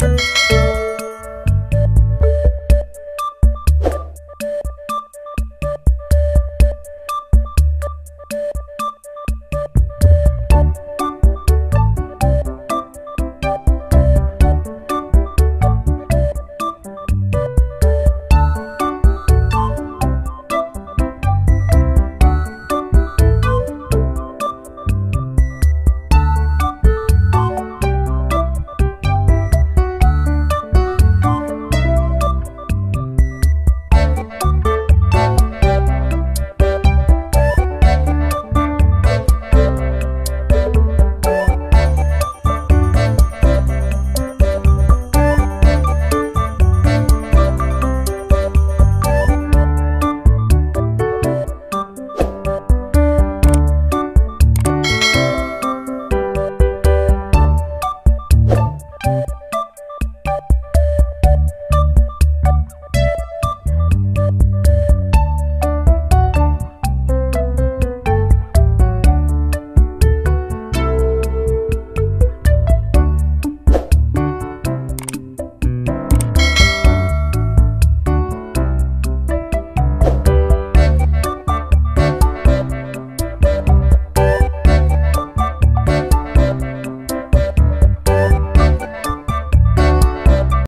Música